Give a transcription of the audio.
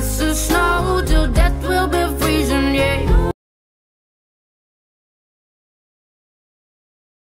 it's a snow